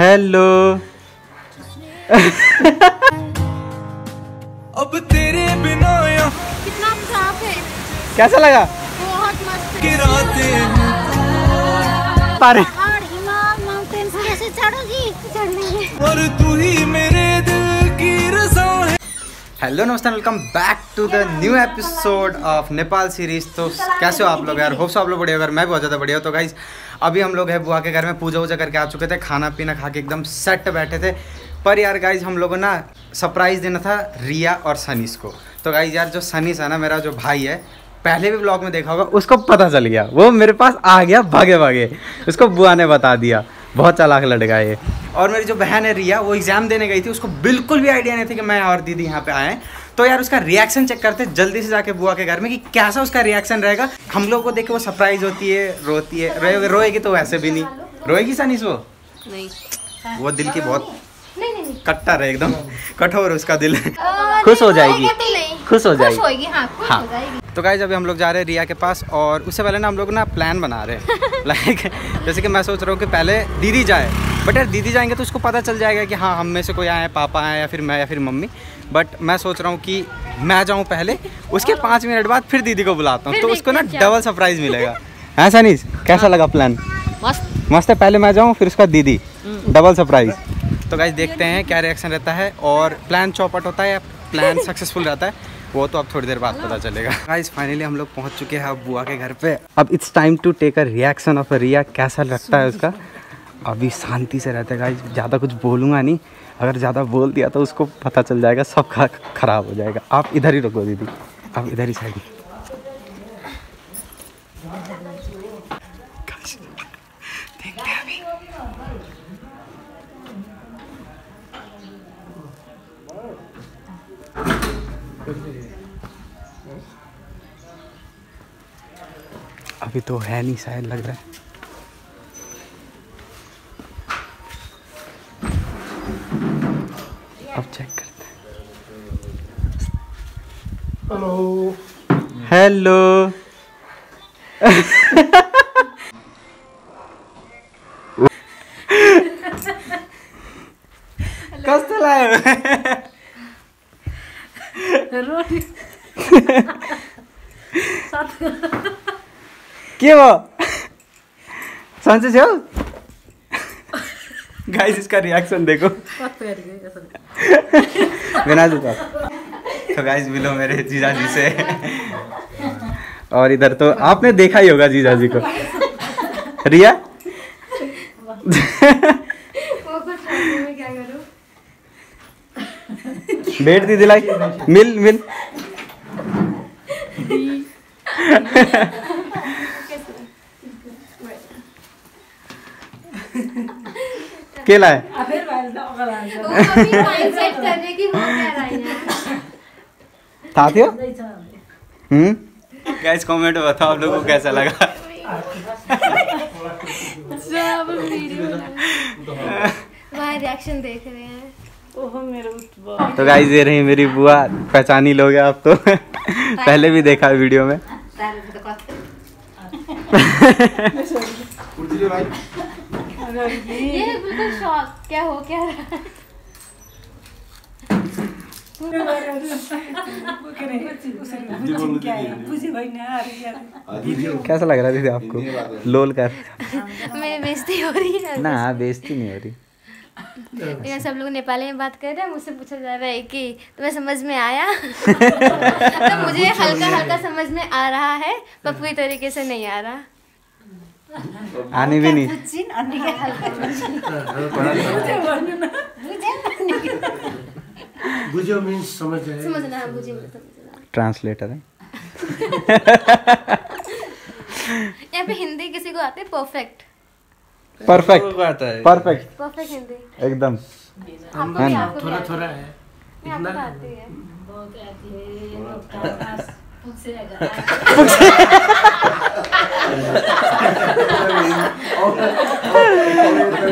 Hello अब तेरे बिना कितना साफ़ है। कैसा लगा? बहुत मस्त कैसे चढ़ोगी। चढ़ और तू ही मेरे दिल की रजा है। हेलो नमस्ते welcome back to the new episode of Nepal series तो कैसे हो आप लोग यार? होप्स आप लोग बढ़िया अगर मैं बहुत ज़्यादा बढ़िया हूँ तो गाइज़ अभी हम लोग है बुआ के घर में, पूजा वूजा करके आ चुके थे, खाना पीना खा के एकदम सेट बैठे थे। पर यार गाइज़ हम लोगों ना सरप्राइज़ देना था रिया और सनीस को। तो गाइज़ यार जो सनीस है ना, मेरा जो भाई है, पहले भी ब्लॉग में देखा होगा, उसको पता चल गया। वो मेरे पास आ गया भागे भागे उसको बुआ ने बता दिया। बहुत चालाक लड़का है और मेरी जो बहन है रिया, वो एग्ज़ाम देने गई थी, उसको बिल्कुल भी आइडिया नहीं थी कि मैं और दीदी यहाँ पे आए। तो यार उसका रिएक्शन चेक करते जल्दी से जाके बुआ के घर में कि कैसा उसका रिएक्शन रहेगा। हम लोग को देख के वो सरप्राइज़ होती है रोती है। रोए रोएगी तो वैसे भी नहीं। रोएगी सनीस वो? नहीं। वो दिल की बहुत नहीं नहीं कट्टर है एकदम। कठोर उसका दिल। खुश हो जाएगी। खुश हो जाएगी। हाँ खुश हाँ हो। तो गाइज़ अभी हम लोग जा रहे हैं रिया के पास और उससे पहले ना हम लोग ना प्लान बना रहे हैं। लाइक जैसे कि मैं सोच रहा हूँ कि पहले दीदी जाए। बट यार दीदी जाएँगे तो उसको पता चल जाएगा कि हाँ हम में से कोई आए हैं पापा आए या फिर मैं या फिर मम्मी। बट मैं सोच रहा हूँ कि मैं जाऊँ पहले उसके पाँच मिनट बाद फिर दीदी को बुलाता हूँ। तो उसको ना हैं। डबल सरप्राइज़ मिलेगा। है सनीस कैसा लगा प्लान मस्त। मस्त है पहले मैं जाऊँ फिर उसका दीदी। डबल सरप्राइज़ तो गाइज़ देखते हैं क्या रिएक्शन रहता है और प्लान चौपट होता है या प्लान सक्सेसफुल रहता है वो तो अब थोड़ी देर बाद पता चलेगा। गाइज़ फाइनली हम लोग पहुँच चुके हैं अब बुआ के घर पे। अब it's time to take a reaction of Riya कैसा लगता है उसका? अभी शांति से रहते गाइज़ ज़्यादा कुछ बोलूँगा नहीं। अगर ज़्यादा बोल दिया तो उसको पता चल जाएगा सब खराब हो जाएगा। आप इधर ही रुको दीदी। आप इधर ही साइड। अभी तो है नहीं शायद, लग रहा है। अब चेक करते हैं। हेलो हेलो कसं लाय के वो? सन्चै छेउ गाइस इसका रिएक्शन देखो। बिना जुका तो गाइस मिलो मेरे जीजा जी से। और इधर तो आपने देखा ही होगा जीजा जी को। रिया? बैठ दी दिलाई। मिल मिल। केला है। माइंडसेट करने की वो कह रहा है था थियो हम्म? गाइस कमेंट में बताओ आप लोगों को कैसा लगा। रिएक्शन देख रहे हैं। तो गाइस ये रही मेरी बुआ। पहचानी लोगे आप तो। पहले भी देखा वीडियो में। ये बिल्कुल शॉक क्या हो क्या रहा? कैसा लग रहा है दीदी आपको? लोल कर। मेरी बेइज्जती हो रही है। ना बेइज्जती नहीं हो रही। ये सब लोग नेपाली में बात कर रहे हैं मुझसे पूछा जा रहा है कि तुम्हें समझ में आया? तो मुझे हल्का हल्का समझ में आ रहा है पर पूरी तरीके से नहीं आ रहा। आने भी नहीं बुझ्यो मिन्स समझ समझना हाँ, ट्रांसलेटर है यहाँ पे हिंदी किसी को आती? है परफेक्ट परफेक्ट आता है? Perfect perfect Hindi. एकदम. थोड़ा आती थोड़ा है. है। आपको तो आती है.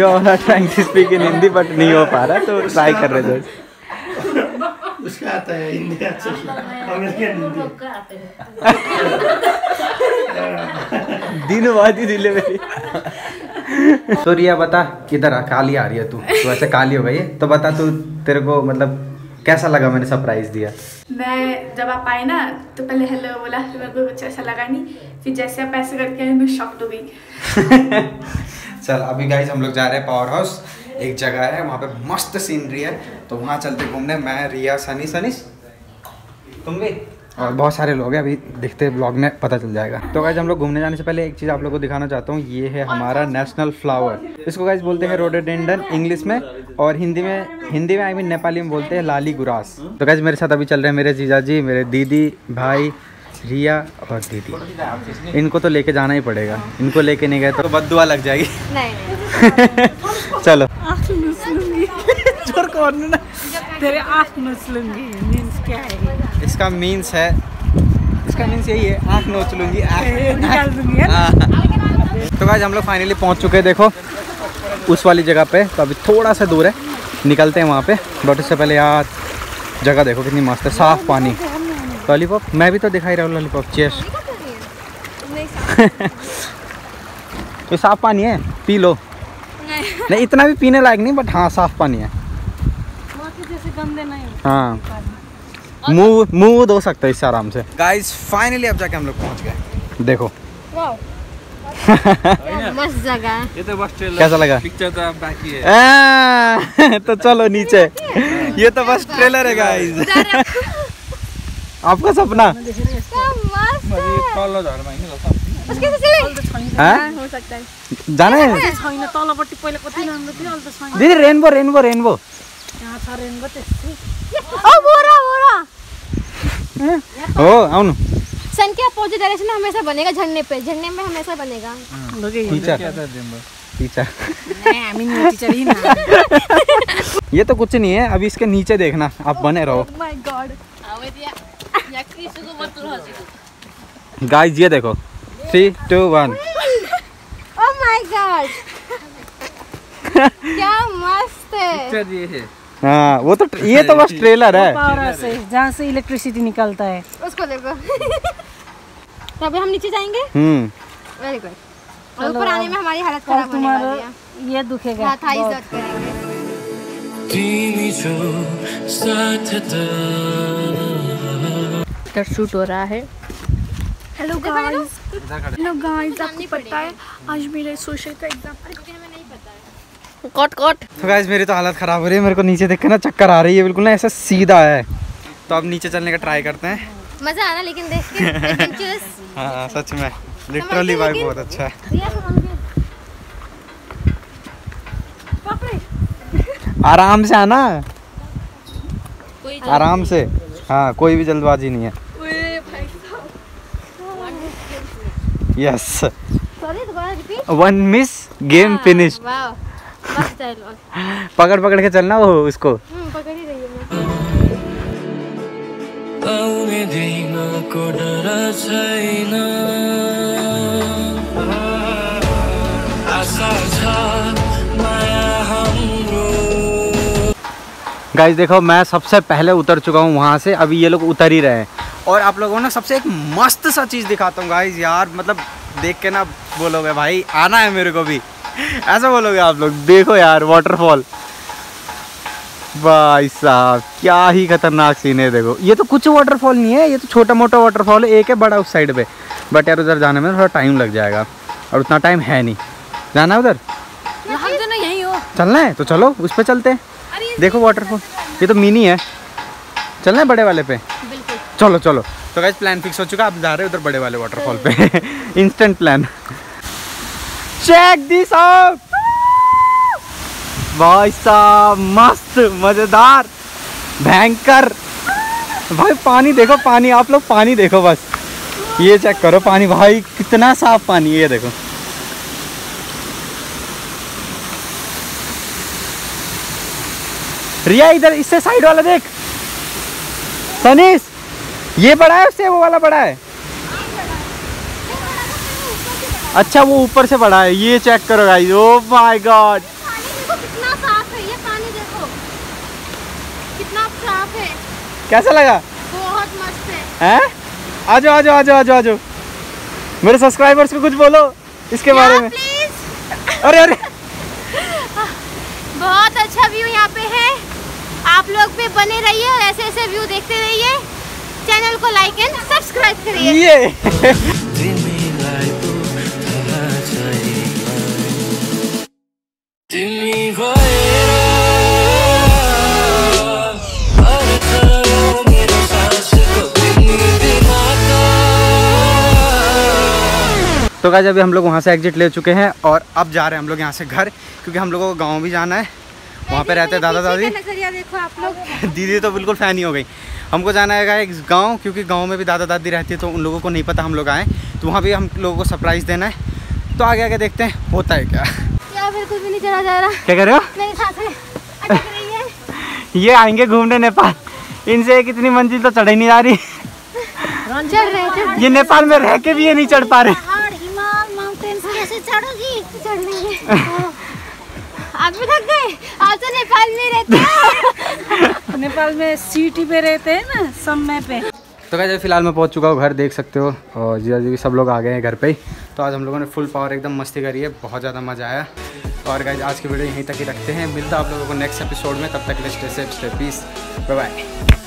जो trying to speak in Hindi but नहीं हो पा रहा तो ट्राई कर रहे थे उसका आता है हिंदी अच्छे से अमेरिकन हिंदी दिन बाद ही। दिले मेरी तो रिया बता किधर आ? काली आ रही है तू। तू ऐसे काली हो गई है? तो बता तू तेरे को मतलब कैसा लगा मैंने सरप्राइज़ दिया? मैं जब आप आए ना तो पहले हेलो बोला फिर मेरे को कुछ ऐसा लगा नहीं। फिर जैसे आप ऐसे करके आए मैं शॉक्ड हो गई। चल, अभी गाइज़ हम लोग जा रहे हैं पावर हाउस एक जगह है, वहाँ पे मस्त सीनरी है। तो वहाँ चलते घूमने। मैं, रिया, सनी सनी तुम भी? और बहुत सारे लोग हैं, अभी देखते ब्लॉग में पता चल जाएगा। तो गाइज़ हम लोग घूमने जाने से पहले एक चीज़ आप लोगों को दिखाना चाहता हूँ, ये है हमारा नेशनल फ्लावर इसको गाइज़ बोलते हैं रोडोडेंडन इंग्लिश में, और हिंदी में हिंदी में आई मीन नेपाली में बोलते हैं लाली गुरास। तो गाइज़ मेरे साथ अभी चल रहे हैं मेरे जीजा जी मेरे दीदी, भाई रिया और दीदी। इनको तो लेके जाना ही पड़ेगा। इनको लेके नहीं गए तो बदुआ लग जाएगी। नहीं चलो। तेरे नोच लूँगी मीन्स क्या है? इसका मीन्स है इसका मीन्स यही है आँख नोच लूँगी आँख- निकाल दूँगी। तो गाइज़ हम लोग फाइनली पहुँच चुके हैं देखो। उस वाली जगह पे तो अभी थोड़ा सा दूर है। निकलते हैं वहाँ पे। बट उससे पहले यार जगह देखो कितनी मस्त है साफ़ पानी। लॉलीपॉप? मैं भी तो दिखाई रहा हूँ लॉलीपॉप चेस ये साफ़ पानी है? पी लो। नहीं। नहीं इतना भी पीने लायक नहीं बट हाँ साफ़ पानी है। वहाँ के जैसे गंदे नहीं हाँ। मुँह मुँह धो सकते हैं इससे आराम से। गाइस फाइनली अब जाके हम लोग पहुँच गए। देखो। मस्त जगह है। ये तो बस ट्रेलर कैसा लगा? पिक्चर तो बाकी है। आ, तो चलो नीचे। ये तो बस ट्रेलर है गाइस आपका सपना। है। है? हो है। जाना। है? छैन तलपट्टि पहिला कति राम्रो थियो अहिले त दीदी रेनबो रेनबो रेनबो। यहाँ छ रेनबो त्यस्तै ओ बोरा बोरा। हो? आउनु। सन के अपोजिट डायरेक्शन में हमेशा बनेगा झरने पे। झरने में हमेशा बनेगा टीचर। टीचर। हामी टिचर हिँड ये तो कुछ नहीं है अभी इसके नीचे देखना। आप बने रहो। माय गॉड गाइस ये देखो. Three two one oh my god क्या मस्त है. ये है. हाँ वो तो ये तो बस ट्रेलर है. पावर से जहाँ से इलेक्ट्रिसिटी निकलता है. उसको देखो. तो अभी हम नीचे जाएँगे? हम्म. वेरी गुड ऊपर आने में हमारी हालत खराब होने वाली है. ये दुखेगा. हाँ थाई दर्द करेंगे साथ त शूट हो रहा है. हेलो गाइस हेलो गाइस आपको पता है आज मेरे सोशल का एग्ज़ाम कट कट। तो गाइस मेरी तो हालत ख़राब हो रही है मेरे को नीचे देख के ना चक्कर आ रही है बिल्कुल ना ऐसा सीधा है। तो अब नीचे चलने का ट्राई करते हैं। मज़ा आना लेकिन देख के एडवेंचरस हाँ सच में। लिटरली वाइब बहुत अच्छा है। आराम से आना। आराम से। हाँ कोई भी जल्दबाजी नहीं है। यस सॉरी दोबारा repeat one miss game finish पकड़ पकड़ के चलना वो उसको हम्म पकड़ ही रही हूँ हाम्रो। गाइस देखो मैं सबसे पहले उतर चुका हूँ वहाँ से। अभी ये लोग उतर ही रहे हैं। और आप लोगों ने सबसे एक मस्त सा चीज़ दिखाता हूँ गाइस यार। मतलब देख के ना बोलोगे भाई आना है मेरे को भी। ऐसा बोलोगे आप लोग। देखो यार वाटरफॉल भाई साहब क्या ही खतरनाक सीन है देखो। ये तो कुछ वाटरफॉल नहीं है ये तो छोटा मोटा वाटरफॉल है एक है बड़ा उस साइड पे। बट यार उधर जाने में थोड़ा टाइम लग जाएगा और उतना टाइम है नहीं। जाना है उधर? यही हो। चलना है? तो चलो उस पर चलते हैं। देखो वाटरफॉल ये तो मिनी है। चलना है बड़े वाले पे? चलो चलो। तो गाइस प्लान फिक्स हो चुका आप जा रहे हो उधर बड़े वाले वाटरफॉल पे। Instant plan check this out भाई साहब मस्त मज़ेदार भयंकर। भाई पानी देखो पानी आप लोग पानी देखो बस। ये चेक करो पानी। भाई कितना साफ़ पानी है ये देखो। रिया इधर इससे साइड वाला देख। सनीस ये बड़ा है उससे वो वाला बड़ा है? अच्छा वो ऊपर से बड़ा है ये चेक करो गाइस ओ माय गॉड कितना साफ़ है ये पानी देखो। कितना साफ़ है। कैसा लगा? बहुत मस्त है। हैं? आ जाओ आ जाओ आ जाओ आ जाओ आ जाओ मेरे सब्सक्राइबर्स को कुछ बोलो इसके बारे में। प्लीज़ अरे अरे। बहुत अच्छा व्यू यहाँ पे है। आप लोग पे बने रहिए और ऐसे ऐसे व्यू देखते रहिए। चैनल को लाइक एंड सब्सक्राइब करिए। त गाइस, अभी हम लोग वहाँ से एग्जिट ले चुके हैं और अब जा रहे हैं हम लोग यहाँ से घर, क्योंकि हम लोगों को गाँव भी जाना है। वहाँ पे रहते हैं दादा दादी? नज़रिया देखो आप लोग। दीदी तो बिल्कुल फ़ैन ही हो गई। हमको जाना है एक गाँव क्योंकि गाँव में भी दादा दादी रहती है तो उन लोगों को नहीं पता हम लोग आए। तो वहाँ भी हम लोगों को सरप्राइज़ देना है। तो आगे आगे देखते हैं होता है क्या? कुछ भी नहीं चढ़ा जा रहा। क्या कह रहे हो? मेरे साथ है। ये आएँगे घूमने नेपाल। इनसे एक इतनी मंजिल तो चढ़ ही नहीं जा रही। चढ़ रहे ये नेपाल में रह के भी ये नहीं चढ़ पा रहे। चढ़ोगी? है भी थक गए? आप तो नेपाल में रहते हो। नेपाल में सिटी पे रहते हैं ना समय पे। तो क्या फ़िलहाल मैं पहुँच चुका हूँ घर देख सकते हो। और जीजा जी भी सब लोग आ गए हैं घर पे ही। तो आज हम लोगों ने फुल पावर एकदम मस्ती करी है बहुत ज़्यादा मज़ा आया। और गाइज़ आज की वीडियो यहीं तक ही रखते हैं। मिलता आप लोगों को नेक्स्ट एपिसोड में तब तक लिस्ट लिए stay safe stay peace bye bye